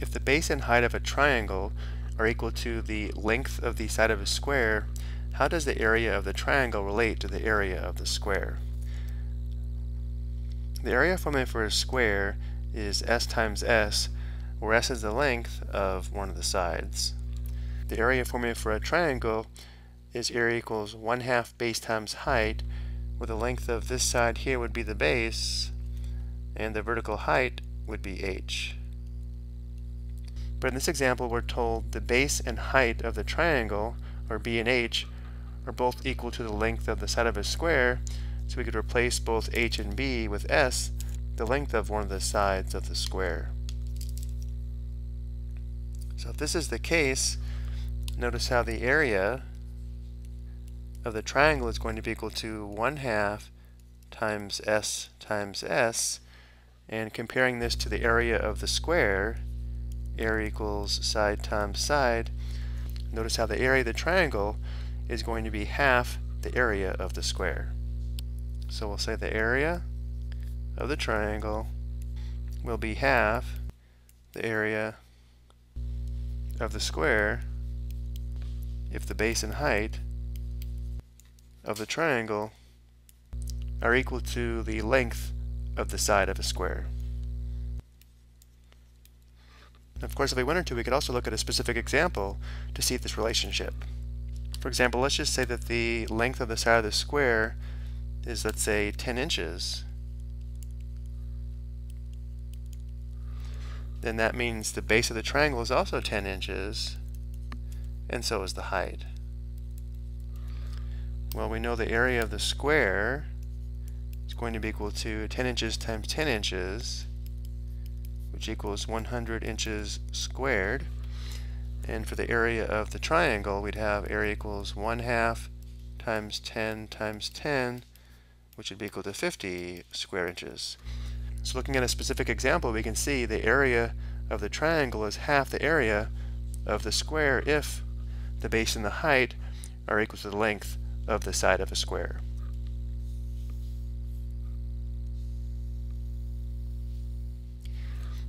If the base and height of a triangle are equal to the length of the side of a square, how does the area of the triangle relate to the area of the square? The area formula for a square is s times s, where s is the length of one of the sides. The area formula for a triangle is area equals 1 half base times height, where the length of this side here would be the base, and the vertical height would be h. But in this example, we're told the base and height of the triangle, or b and h, are both equal to the length of the side of a square, so we could replace both h and b with s, the length of one of the sides of the square. So if this is the case, notice how the area of the triangle is going to be equal to 1 half times s times s, and comparing this to the area of the square, area equals side times side, notice how the area of the triangle is going to be half the area of the square. So we'll say the area of the triangle will be half the area of the square if the base and height of the triangle are equal to the length of the side of a square. Of course, if we wanted to, we could also look at a specific example to see this relationship. For example, let's just say that the length of the side of the square is, let's say, 10 inches. Then that means the base of the triangle is also 10 inches, and so is the height. Well, we know the area of the square is going to be equal to 10 inches times 10 inches, which equals 100 inches squared. And for the area of the triangle, we'd have area equals 1 half times 10 times 10, which would be equal to 50 square inches. So looking at a specific example, we can see the area of the triangle is half the area of the square if the base and the height are equal to the length of the side of a square.